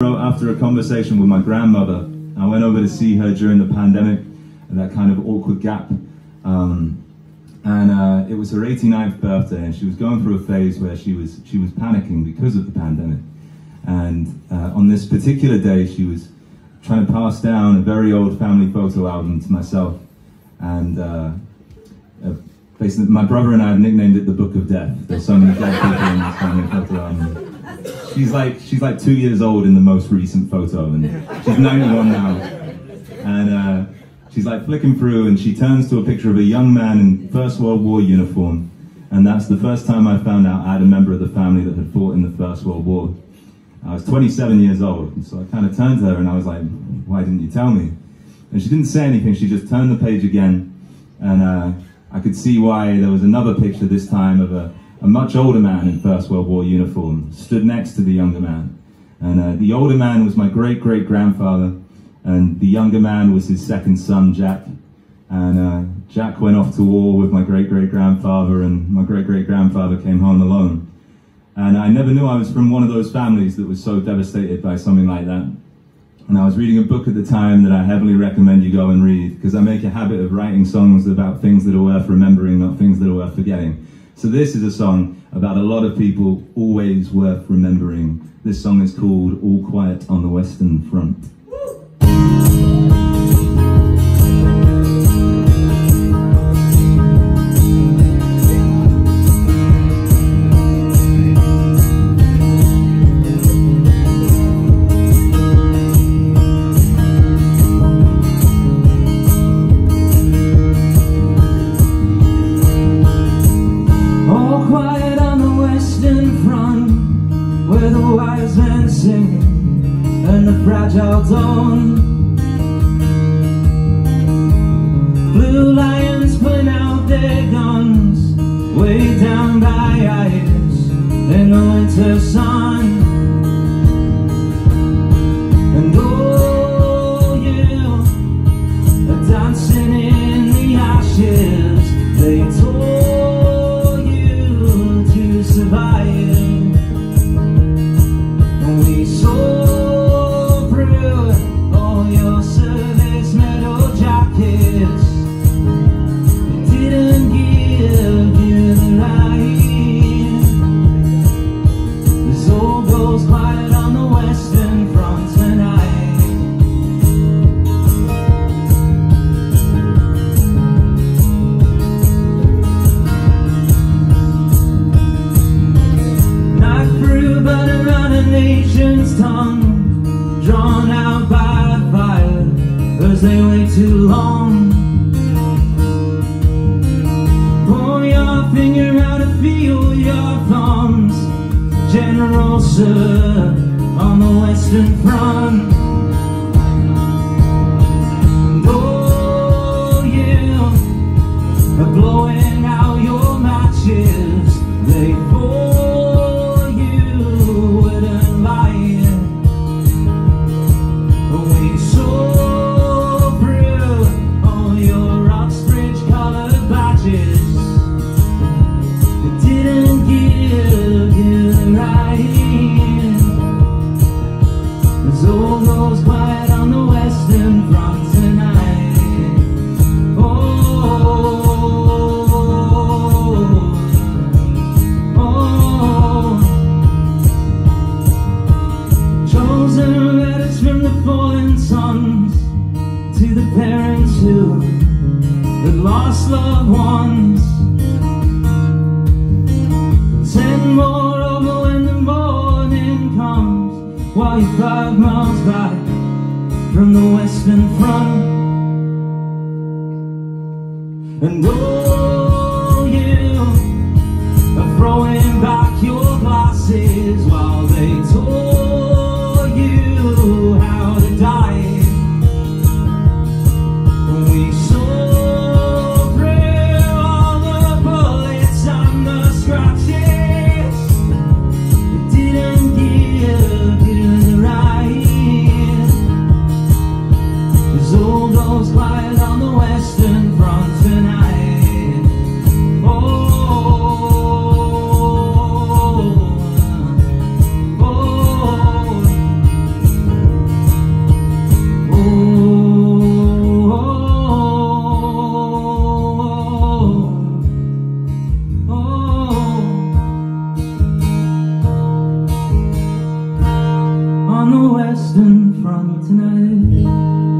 after a conversation with my grandmother. I went over to see her during the pandemic, that kind of awkward gap. Um, and uh, it was her 89th birthday, and she was going through a phase where she was she was panicking because of the pandemic. And uh, on this particular day, she was trying to pass down a very old family photo album to myself. And uh, uh, basically, my brother and I have nicknamed it the Book of Death. There's so many dead people in this family photo album. She's like she's like two years old in the most recent photo, and she's 91 now. And uh, she's like flicking through, and she turns to a picture of a young man in First World War uniform. And that's the first time I found out I had a member of the family that had fought in the First World War. I was 27 years old, so I kind of turned to her and I was like, "Why didn't you tell me?" And she didn't say anything. She just turned the page again, and uh, I could see why there was another picture this time of a a much older man in First World War uniform stood next to the younger man. And uh, the older man was my great great grandfather, and the younger man was his second son, Jack. And uh, Jack went off to war with my great great grandfather, and my great great grandfather came home alone. And I never knew I was from one of those families that was so devastated by something like that. And I was reading a book at the time that I heavily recommend you go and read, because I make a habit of writing songs about things that are worth remembering, not things that are worth forgetting. So this is a song about a lot of people always worth remembering. This song is called All Quiet on the Western Front. Fragile dawn. Blue lions point out their guns Way down by ice In the winter sun your service medal Cause they wait too long. Pull your finger out and feel your thumbs. General Sir on the Western Front. And oh are blowing out your matches. They As all goes quiet on the western front tonight oh, oh, oh. Chosen letters from the fallen sons to the parents who had lost loved ones. 45 miles back from the western front. And oh you are throwing back on the Western Front tonight.